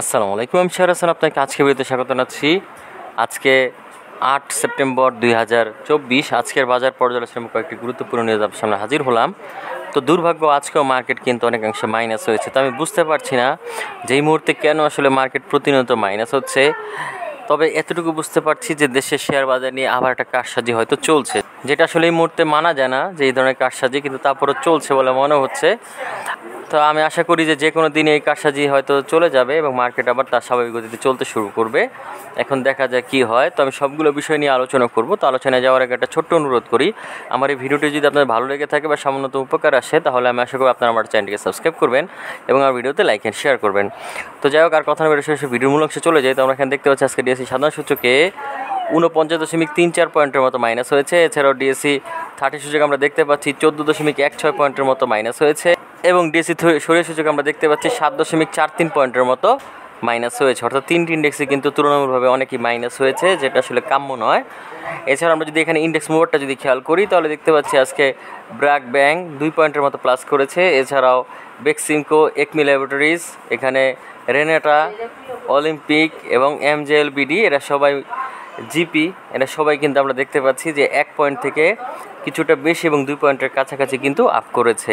আসসালামু আলাইকুম, আমি শেয়ার হাসান, আপনাকে আজকে ভিডিওতে স্বাগত জানাচ্ছি। আজকে আট সেপ্টেম্বর দুই হাজার চব্বিশ, আজকের বাজার পর্যালোচনা কয়েকটি গুরুত্বপূর্ণ নিউজ আপনার সামনে হাজির হলাম। তো দুর্ভাগ্য, আজকেও মার্কেট কিন্তু অনেকাংশে মাইনাস হয়েছে। তো আমি বুঝতে পারছি না যেই মুহূর্তে কেন আসলে মার্কেট প্রতিনিয়ত মাইনাস হচ্ছে। তবে এতটুকু বুঝতে পারছি যে দেশের শেয়ার বাজার নিয়ে আবার একটা কারসাজি হয়তো চলছে। যেটা আসলে এই মুহূর্তে মানা যায় না যে এই ধরনের কারসাজি, কিন্তু তারপরও চলছে বলে মনে হচ্ছে। তো আমি আশা করি যে যে কোনো দিনে এই কারসাজি হয়তো চলে যাবে এবং মার্কেট আবার তার স্বাভাবিক গতিতে চলতে শুরু করবে। এখন দেখা যায় কি হয়। তো আমি সবগুলো বিষয় নিয়ে আলোচনা করব। তো আলোচনায় যাওয়ার আগে একটা ছোট্ট অনুরোধ করি। আমার এই ভিডিওটি যদি আপনার ভালো লেগে থাকে বা সামান্যত উপকার আসে, তাহলে আমি আশা করি আপনারা আমার চ্যানেলটিকে সাবস্ক্রাইব করবেন এবং আমার ভিডিওতে লাইক অ্যান্ড শেয়ার করবেন। তো যাই হোক, আর কথা না বেরো শেষে ভিডিওর মূল অংশে চলে যাই। তো আমরা এখানে দেখতে পাচ্ছি আজকে ডিএসসি সাধারণ সূচকে উনপঞ্চাশ দশমিক তিন চার পয়েন্টের মতো মাইনাস হয়েছে। এছাড়াও ডিএসসি থার্টি সূচক আমরা দেখতে পাচ্ছি, চোদ্দ দশমিক এক ছয় পয়েন্টের মতো মাইনাস হয়েছে। এবং ডিএসসি সরিয়ে সূচক আমরা দেখতে পাচ্ছি সাত দশমিক চার তিন পয়েন্টের মতো মাইনাস হয়েছে। অর্থাৎ তিনটি ইন্ডেক্সে কিন্তু তুলনামূলকভাবে অনেকই মাইনাস হয়েছে, যেটা আসলে কাম্য নয়। এছাড়া আমরা যদি এখানে ইন্ডেক্স মুভারটা যদি খেয়াল করি, তাহলে দেখতে পাচ্ছি আজকে ব্র্যাক ব্যাংক দুই পয়েন্টের মতো প্লাস করেছে। এছাড়াও বেক্সিমকো একমি ল্যাবরেটরিজ এখানে রেনেটা অলিম্পিক এবং এমজেএলবিডি এরা সবাই জিপি এরা সবাই কিন্তু আমরা দেখতে পাচ্ছি যে এক পয়েন্ট থেকে কিছুটা বেশি এবং দুই পয়েন্টের কাছাকাছি কিন্তু আপ করেছে।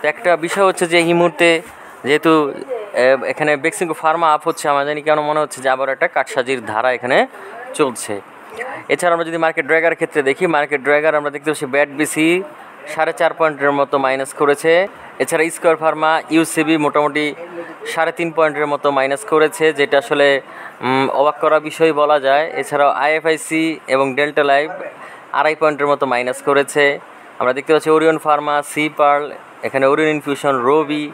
তো একটা বিষয় হচ্ছে যে এই মুহূর্তে যেহেতু এখানে বেক্সিমকো ফার্মা আপ হচ্ছে, আমার জানি কেন মনে হচ্ছে যে আবার একটা কাঠসাজির ধারা এখানে চলছে। এছাড়া আমরা যদি মার্কেট ড্রাইগার ক্ষেত্রে দেখি মার্কেট ড্রাইগার আমরা দেখতে পাচ্ছি ব্যাট বিসি সাড়ে চার পয়েন্টের মতো মাইনাস করেছে। এছাড়া স্কোয়ার ফার্মা ইউসিবি মোটামুটি সাড়ে তিন পয়েন্টের মতো মাইনাস করেছে, যেটা আসলে অবাক করা বিষয় বলা যায়। এছাড়াও আইএফআইসি এবং ডেল্টা লাইভ আড়াই পয়েন্টের মতো মাইনাস করেছে। আমরা দেখতে পাচ্ছি ওরিয়ন ফার্মা সি পার্ল এখানে Orion infusion, Robi,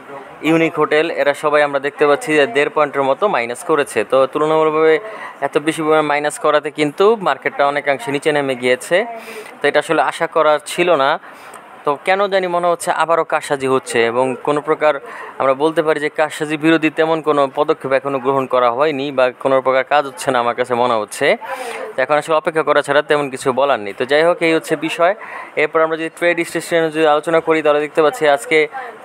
unique hotel, এরা সবাই আমরা দেখতে পাচ্ছি যে দেড় পয়েন্টের মতো মাইনাস করেছে। তো তুলনামূলকভাবে এত বেশি পরিমাণ মাইনাস করাতে কিন্তু মার্কেটটা অনেকাংশে নিচে নেমে গিয়েছে। তো এটা আসলে আশা করা ছিল না। তো কেন জানি মনে হচ্ছে আবারও কারসাজি হচ্ছে এবং কোনো প্রকার আমরা বলতে পারি যে কারসাজি বিরোধী তেমন কোনো পদক্ষেপ এখনও গ্রহণ করা হয়নি বা কোনো প্রকার কাজ হচ্ছে না আমার কাছে মনে হচ্ছে। এখন আসলে অপেক্ষা করা ছাড়া তেমন কিছু বলার নেই। তো যাই হোক, এই হচ্ছে বিষয়। এরপর আমরা যদি ট্রেড স্টেশনে যদি আলোচনা করি, তাহলে দেখতে পাচ্ছি আজকে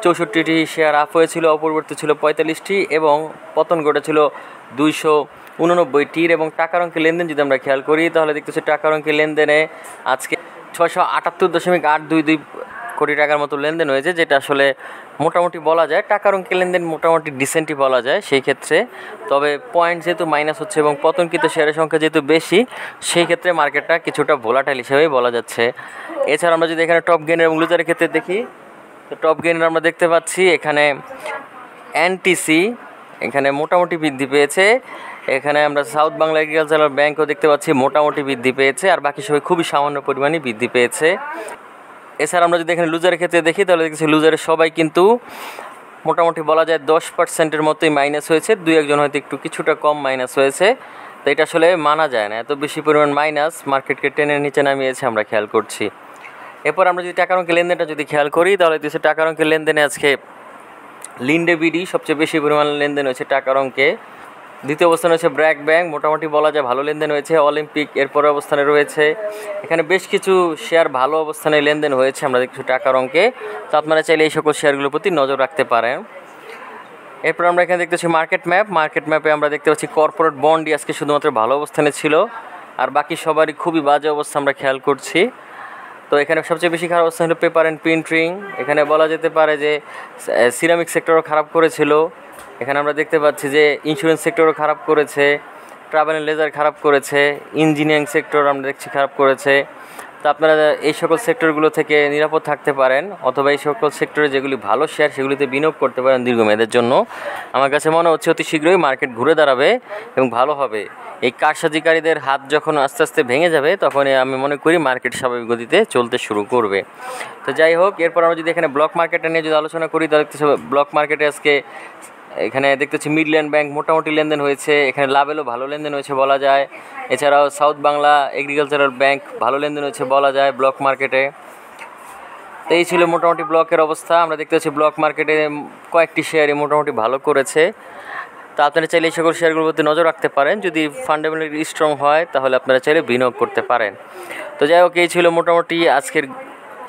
চৌষট্টিটি শেয়ার আপ হয়েছিল, অপরিবর্তিত ছিল পঁয়তাল্লিশটি এবং পতন ঘটেছিল দুইশো উননব্বইটির এবং টাকার অঙ্কের লেনদেন যদি আমরা খেয়াল করি, তাহলে দেখতেছি টাকার অঙ্কের লেনদেনে আজকে ছয়শো আটাত্তর দশমিক আট দুই দুই কোটি টাকার মতো লেনদেন হয়েছে, যেটা আসলে মোটামুটি বলা যায়, টাকার অঙ্কের লেনদেন মোটামুটি ডিসেন্টই বলা যায় সেই ক্ষেত্রে। তবে পয়েন্ট যেহেতু মাইনাস হচ্ছে এবং পতনকৃত শেয়ারের সংখ্যা যেহেতু বেশি, সেই ক্ষেত্রে মার্কেটটা কিছুটা ভোলাটাইল হিসেবেই বলা যাচ্ছে। এছাড়া আমরা যদি এখানে টপ গেনের এবং লুজারের ক্ষেত্রে দেখি, তো টপ গেনের আমরা দেখতে পাচ্ছি, এখানে এনটিসি এখানে মোটামুটি বৃদ্ধি পেয়েছে। এখানে আমরা সাউথ বাংলা এগ্রিকালচারাল ব্যাংকও দেখতে পাচ্ছি, মোটামুটি বৃদ্ধি পেয়েছে, আর বাকি সবাই খুবই সামান্য পরিমাণে বৃদ্ধি পেয়েছে। এছাড়া আমরা যদি এখানে লুজারের ক্ষেত্রে দেখি, তাহলে দেখছি লুজারের সবাই কিন্তু মোটামুটি বলা যায় দশ পার্সেন্টের মতোই মাইনাস হয়েছে। দুই একজন হয়তো একটু কিছুটা কম মাইনাস হয়েছে। তো এটা আসলে মানা যায় না। এত বেশি পরিমাণ মাইনাস মার্কেটকে টেনের নিচে নামিয়েছে আমরা খেয়াল করছি। এরপর আমরা যদি টাকার অঙ্কের লেনদেনটা যদি খেয়াল করি, তাহলে দেশে টাকার অঙ্কের লেনদেনে আজকে লিন্ডে বিডি সবচেয়ে বেশি পরিমাণ লেনদেন হয়েছে টাকার অঙ্কে। দ্বিতীয় অবস্থানে হচ্ছে ব্র্যাক ব্যাংক মোটামুটি বলা যায় ভালো লেনদেন হয়েছে। অলিম্পিক এরপরে অবস্থানে রয়েছে। এখানে বেশ কিছু শেয়ার ভালো অবস্থানে লেনদেন হয়েছে, আমরা দেখছি টাকার অঙ্কে। তো আপনারা চাইলে এই সকল শেয়ারগুলোর প্রতি নজর রাখতে পারেন। এরপর আমরা এখানে দেখতেছি মার্কেট ম্যাপ। মার্কেট ম্যাপে আমরা দেখতে পাচ্ছি কর্পোরেট বন্ডই আজকে শুধুমাত্র ভালো অবস্থানে ছিল। আর বাকি সবারই খুবই বাজে অবস্থা আমরা খেয়াল করছি। তো এখানে সবচেয়ে বেশি খারাপ অবস্থা হলো পেপার অ্যান্ড প্রিন্টিং এখানে বলা যেতে পারে যে সিরামিক সেক্টরও খারাপ করেছিল। এখানে আমরা দেখতে পাচ্ছি যে ইন্স্যুরেন্স সেক্টরও খারাপ করেছে ট্রাভেল অ্যান্ড লেজার খারাপ করেছে ইঞ্জিনিয়ারিং সেক্টর আমরা দেখছি খারাপ করেছে। তো আপনারা এই সকল সেক্টরগুলো থেকে নিরাপদ থাকতে পারেন অথবা এই সকল সেক্টরে যেগুলি ভালো শেয়ার সেগুলিতে বিনিয়োগ করতে পারেন দীর্ঘমেয়াদের জন্য। আমার কাছে মনে হচ্ছে অতি শীঘ্রই মার্কেট ঘুরে দাঁড়াবে এবং ভালো হবে। এই কারসাজিকারীদের হাত যখন আস্তে আস্তে ভেঙে যাবে তখন আমি মনে করি মার্কেট স্বাভাবিক গতিতে চলতে শুরু করবে। তো যাই হোক, এরপর আমরা যদি এখানে ব্লক মার্কেটে নিয়ে যদি আলোচনা করি, তাহলে ব্লক মার্কেটে আজকে এখানে দেখতে দেখতেছি মিডল্যান্ড ব্যাংক মোটামুটি লেনদেন হয়েছে। এখানে লাভেলও ভালো লেনদেন হয়েছে বলা যায়। এছাড়াও সাউথ বাংলা এগ্রিকালচারাল ব্যাংক ভালো লেনদেন হয়েছে বলা যায় ব্লক মার্কেটে তো এই ছিল মোটামুটি ব্লকের অবস্থা। আমরা দেখতে পাচ্ছি ব্লক মার্কেটে কয়েকটি শেয়ারই মোটামুটি ভালো করেছে। তো আপনারা চাইলে এই সকল শেয়ারগুলোর প্রতি নজর রাখতে পারেন। যদি ফান্ডামেন্টালি স্ট্রং হয়, তাহলে আপনারা চাইলে বিনিয়োগ করতে পারেন। তো যাই হোক, এই ছিল মোটামুটি আজকের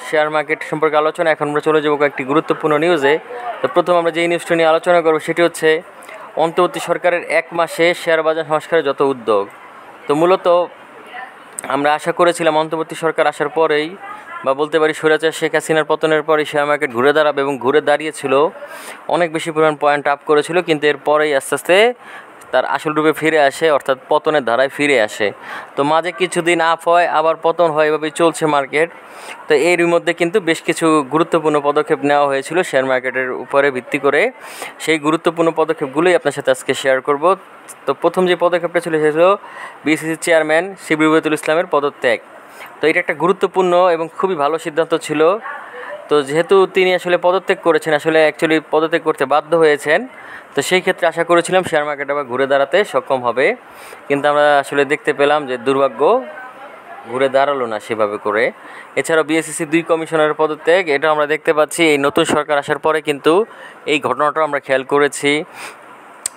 শেয়ার মার্কেট সম্পর্কে আলোচনা, এখন আমরা চলে যাব একটি গুরুত্বপূর্ণ নিউজে তো প্রথম আমরা যেই নিউজটা নিয়ে আলোচনা করব, সেটি হচ্ছে অন্তর্বর্তী সরকারের এক মাসে শেয়ার বাজার সংস্কারের যত উদ্যোগ। তো মূলত আমরা আশা করেছিলাম অন্তর্বর্তী সরকার আসার পরেই, বা বলতে পারি স্বৈরাচার শেখ হাসিনার পতনের পরে শেয়ার মার্কেট ঘুরে দাঁড়াবে এবং ঘুরে দাঁড়িয়েছিল। অনেক বেশি পরিমাণ পয়েন্ট আপ করেছিল, কিন্তু এরপরেই আস্তে আস্তে তার আসল রূপে ফিরে আসে, অর্থাৎ পতনের ধারায় ফিরে আসে। তো মাঝে কিছুদিন আপ হয়, আবার পতন হয়, এভাবেই চলছে মার্কেট। তো এর মধ্যে কিন্তু বেশ কিছু গুরুত্বপূর্ণ পদক্ষেপ নেওয়া হয়েছিল শেয়ার মার্কেটের উপরে ভিত্তি করে। সেই গুরুত্বপূর্ণ পদক্ষেপগুলোই আপনার সাথে আজকে শেয়ার করব। তো প্রথম যে পদক্ষেপটা ছিল, সেটা ছিল বিসিসি চেয়ারম্যান শিবির ইসলামের পদত্যাগ। তো এটা একটা গুরুত্বপূর্ণ এবং খুবই ভালো সিদ্ধান্ত ছিল। তো যেহেতু তিনি আসলে পদত্যাগ করেছেন, আসলে অ্যাকচুয়ালি পদত্যাগ করতে বাধ্য হয়েছেন, তো সেই ক্ষেত্রে আশা করেছিলাম শেয়ার মার্কেট আবার ঘুরে দাঁড়াতে সক্ষম হবে। কিন্তু আমরা আসলে দেখতে পেলাম যে দুর্ভাগ্য, ঘুরে দাঁড়াল না সেভাবে করে। এছাড়াও বিএসসিসি দুই কমিশনের পদত্যাগ, এটা আমরা দেখতে পাচ্ছি, এই নতুন সরকার আসার পরে কিন্তু এই ঘটনাটাও আমরা খেয়াল করেছি।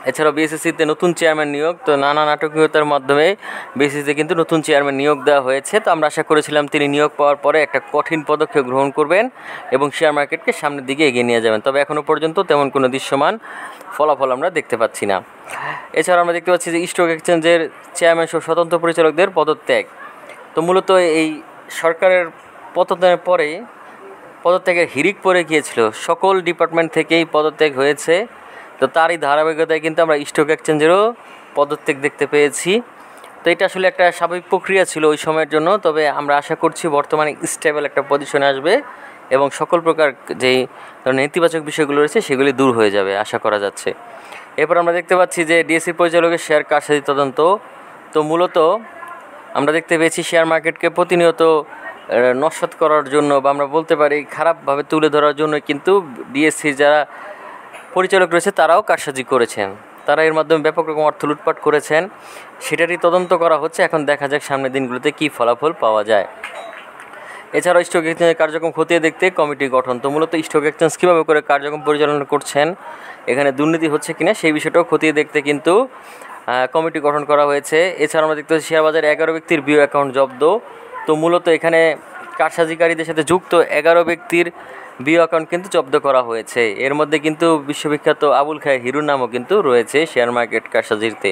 এছাড়াও বিএসএসিতে নতুন চেয়ারম্যান নিয়োগ, তো নানা নাটকীয়তার মাধ্যমে বিএসসিতে কিন্তু নতুন চেয়ারম্যান নিয়োগ দেওয়া হয়েছে। তো আমরা আশা করেছিলাম তিনি নিয়োগ পাওয়ার পরে একটা কঠিন পদক্ষেপ গ্রহণ করবেন এবং শেয়ার মার্কেটকে সামনের দিকে এগিয়ে নিয়ে যাবেন। তবে এখনও পর্যন্ত তেমন কোনো দৃশ্যমান ফলাফল আমরা দেখতে পাচ্ছি না। এছাড়া আমরা দেখতে পাচ্ছি যে স্টক এক্সচেঞ্জের চেয়ারম্যান সহ স্বতন্ত্র পরিচালকদের পদত্যাগ। তো মূলত এই সরকারের পদত্যাগের পরে, পদত্যাগের হিরিক পড়ে গিয়েছিল। সকল ডিপার্টমেন্ট থেকেই পদত্যাগ হয়েছে। তো তারই ধারাবাহিকতায় কিন্তু আমরা স্টক এক্সচেঞ্জেরও পদত্যাগ দেখতে পেয়েছি। তো এটা আসলে একটা স্বাভাবিক প্রক্রিয়া ছিল ওই সময়ের জন্য, তবে আমরা আশা করছি বর্তমানে স্টেবল একটা পজিশনে আসবে এবং সকল প্রকার যেই নেতিবাচক বিষয়গুলো রয়েছে সেগুলি দূর হয়ে যাবে আশা করা যাচ্ছে। এরপর আমরা দেখতে পাচ্ছি যে ডিএসসি পরিচালকের শেয়ার কারসাজি তদন্ত। তো মূলত আমরা দেখতে পেয়েছি শেয়ার মার্কেটকে প্রতিনিয়ত নস্বাত করার জন্য বা আমরা বলতে পারি খারাপভাবে তুলে ধরার জন্য কিন্তু ডিএসসির যারা পরিচালক রয়েছে, তারাও কারসাজি করেছেন। তারা এর মাধ্যমে ব্যাপক রকম অর্থ লুটপাট করেছেন। সেটারই তদন্ত করা হচ্ছে। এখন দেখা যাক সামনের দিনগুলোতে কী ফলাফল পাওয়া যায়। এছাড়াও স্টক এক্সচেঞ্জের কার্যক্রম খতিয়ে দেখতে কমিটি গঠন। তো মূলত স্টক এক্সচেঞ্জ কীভাবে করে কার্যক্রম পরিচালনা করছেন, এখানে দুর্নীতি হচ্ছে কিনা সেই বিষয়টাও খতিয়ে দেখতে কিন্তু কমিটি গঠন করা হয়েছে। এছাড়া আমরা দেখতে পাচ্ছি, শেয়ার বাজারে এগারো ব্যক্তির বিও অ্যাকাউন্ট জব্দ। তো মূলত এখানে কারসাজিকারীদের সাথে যুক্ত এগারো ব্যক্তির বিও অ্যাকাউন্ট কিন্তু জব্দ করা হয়েছে। এর মধ্যে কিন্তু বিশ্ববিখ্যাত আবুল খায় হিরুর নামও কিন্তু রয়েছে শেয়ার মার্কেট কারসাজিতে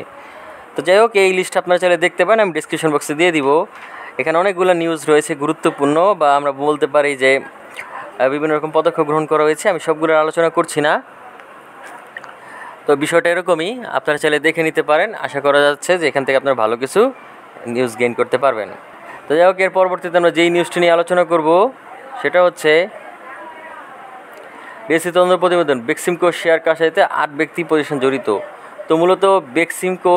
তো যাই হোক, এই লিস্ট আপনারা চাইলে দেখতে পারেন, আমি ডিসক্রিপশন বক্সে দিয়ে দিব। এখানে অনেকগুলো নিউজ রয়েছে গুরুত্বপূর্ণ বা আমরা বলতে পারি যে বিভিন্ন রকম পদক্ষেপ গ্রহণ করা হয়েছে, আমি সবগুলো আলোচনা করছি না। তো বিষয়টা এরকমই, আপনারা চাইলে দেখে নিতে পারেন, আশা করা যাচ্ছে যে এখান থেকে আপনারা ভালো কিছু নিউজ গেইন করতে পারবেন। তো যাই হোক, এর পরবর্তীতে আমরা যেই নিউজটি নিয়ে আলোচনা করব, সেটা হচ্ছে ডিএসসি তদন্ত প্রতিবেদন, বেক্সিমকো শেয়ার কারসাজিতে আট ব্যক্তি পজিশন জড়িত। তো মূলত বেক্সিমকো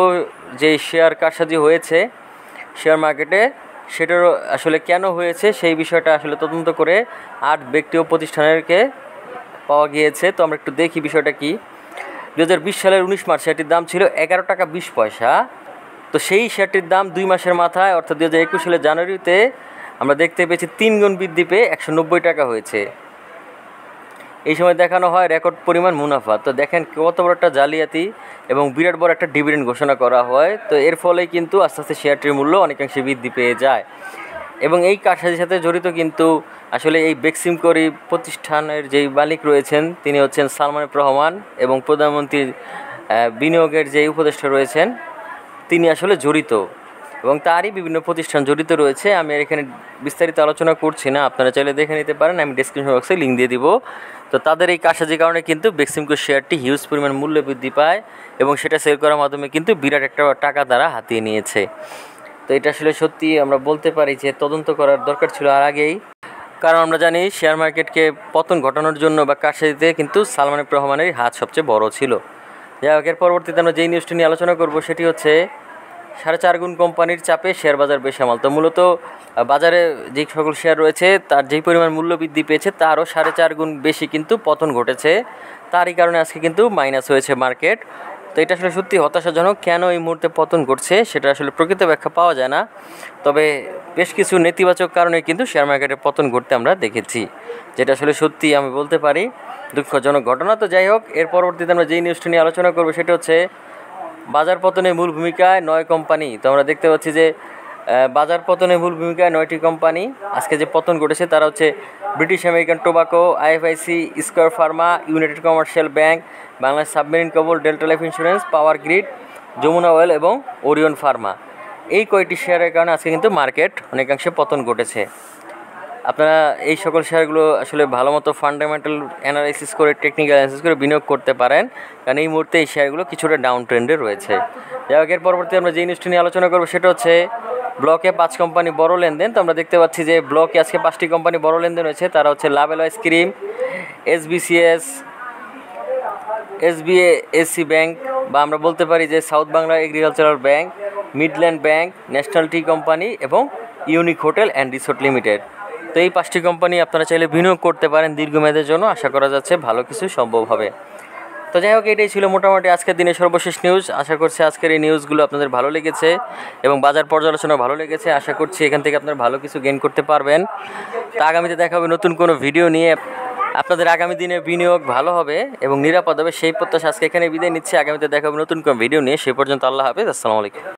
যে শেয়ার কারসাজি হয়েছে, শেয়ার মার্কেটে সেটার আসলে কেন হয়েছে, সেই বিষয়টা আসলে তদন্ত করে আট ব্যক্তি ও প্রতিষ্ঠানেরকে পাওয়া গিয়েছে। তো আমরা একটু দেখি বিষয়টা কি। দু হাজার বিশ সালের উনিশ মার্চ, শেয়ারটির দাম ছিল এগারো টাকা বিশ পয়সা। তো সেই শেয়ারটির দাম দুই মাসের মাথায়, অর্থাৎ দু হাজার একুশ সালের জানুয়ারিতে, আমরা দেখতে পেয়েছি তিন গুণ বৃদ্ধি পেয়ে একশো নব্বই টাকা হয়েছে। এই সময় দেখানো হয় রেকর্ড পরিমাণ মুনাফা। তো দেখেন কত বড় একটা জালিয়াতি এবং বিরাট বড় একটা ডিভিডেন্ড ঘোষণা করা হয়। তো এর ফলে কিন্তু আস্তে আস্তে শেয়ারটির মূল্য অনেকাংশে বৃদ্ধি পেয়ে যায়। এবং এই কারসাজির সাথে জড়িত কিন্তু আসলে এই বেক্সিম করি প্রতিষ্ঠানের যেই মালিক রয়েছেন, তিনি হচ্ছেন সালমান রহমান এবং প্রধানমন্ত্রীর বিনিয়োগের যে উপদেষ্টা রয়েছেন, তিনি আসলে জড়িত। এবং তারই বিভিন্ন প্রতিষ্ঠান জড়িত রয়েছে। আমি এখানে বিস্তারিত আলোচনা করছি না। আপনারা চাইলে দেখে নিতে পারেন। আমি ডিসক্রিপশন বক্সে লিঙ্ক দিয়ে দিব। তো তাদের এই কারসাজির কারণে কিন্তু বেক্সিমকো শেয়ারটি হিউজ পরিমাণ মূল্য বৃদ্ধি পায় এবং সেটা সেল করার মাধ্যমে কিন্তু বিরাট একটা টাকা তারা হাতিয়ে নিয়েছে। তো এটা আসলে সত্যি আমরা বলতে পারি যে তদন্ত করার দরকার ছিল আর আগেই। কারণ আমরা জানি শেয়ার মার্কেটকে পতন ঘটানোর জন্য বা কারসাজিতে কিন্তু সালমান রহমানের হাত সবচেয়ে বড় ছিল। যাই হোক, এর পরবর্তীতে আমরা যেই নিউজটি নিয়ে আলোচনা করব সেটি হচ্ছে সাড়ে চার গুণ কোম্পানির চাপে শেয়ার বাজার বেসামাল তো মূলত বাজারে যে সকল শেয়ার রয়েছে, তার যেই পরিমাণ মূল্য বৃদ্ধি পেয়েছে, তারও সাড়ে চার গুণ বেশি কিন্তু পতন ঘটেছে। তারই কারণে আজকে কিন্তু মাইনাস হয়েছে মার্কেট। তো এটা আসলে সত্যি হতাশাজনক। কেন এই মুহূর্তে পতন ঘটছে, সেটা আসলে প্রকৃত ব্যাখ্যা পাওয়া যায় না। তবে বেশ কিছু নেতিবাচক কারণে কিন্তু শেয়ার মার্কেটে পতন ঘটতে আমরা দেখেছি, যেটা আসলে সত্যি আমি বলতে পারি। দুঃখজনক ঘটনা। তো যাই হোক, এর পরবর্তীতে আমরা যেই নিউজটি নিয়ে আলোচনা করব, সেটা হচ্ছে বাজার পতনে মূল ভূমিকায় নয় কোম্পানি। তো আমরা দেখতে পাচ্ছি যে বাজার পতনে মূল ভূমিকায় নয়টি কোম্পানি। আজকে যে পতন ঘটেছে, তারা হচ্ছে British American tobacco, IFIC, square pharma, united commercial bank, Bangladesh submarine cable, delta life insurance, power grid, Jamuna oil এবং ওরিয়ন ফার্মা। এই কয়টি শেয়ারের কারণে আজকে কিন্তু মার্কেট অনেকাংশে পতন ঘটেছে। আপনারা এই সকল শেয়ারগুলো আসলে ভালো মতো ফান্ডামেন্টাল অ্যানালাইসিস করে টেকনিক্যাল অ্যানালাইসিস করে বিনিয়োগ করতে পারেন। কারণ এই মুহূর্তে এই শেয়ারগুলো কিছুটা ডাউন ট্রেন্ডে রয়েছে। যাই হোক, এর পরবর্তী আমরা যে নিউজটি নিয়ে আলোচনা করব সেটা হচ্ছে ব্লকে পাঁচ কোম্পানি বড় লেনদেন। তো আমরা দেখতে পাচ্ছি যে ব্লকে আজকে পাঁচটি কোম্পানি বড় লেনদেন হয়েছে। তারা হচ্ছে লাভেল ice cream SBCS SBA AC bank বা আমরা বলতে পারি যে south Bangla agricultural bank Midland bank national tea company এবং unique hotel and resort limited তো এই পাঁচটি কোম্পানি আপনারা চাইলে বিনিয়োগ করতে পারেন দীর্ঘমেয়াদের জন্য। আশা করা যাচ্ছে ভালো কিছু সম্ভব হবে। তো যাই হোক, এটাই ছিল মোটামুটি আজকের দিনের সর্বশেষ নিউজ আশা করছি আজকের এই নিউজগুলো আপনাদের ভালো লেগেছে এবং বাজার পর্যালোচনা ভালো লেগেছে। আশা করছি এখান থেকে আপনারা ভালো কিছু গেইন করতে পারবেন। তা আগামীতে দেখা হবে নতুন কোনো ভিডিও নিয়ে। আপনাদের আগামী দিনে বিনিয়োগ ভালো হবে এবং নিরাপদ হবে, সেই প্রত্যাশা আজকে এখানে বিদায় নিচ্ছে। আগামীতে দেখা হবে নতুন কোনো ভিডিও নিয়ে। সে পর্যন্ত আল্লাহ হাফেজ। আসসালামু আলাইকুম।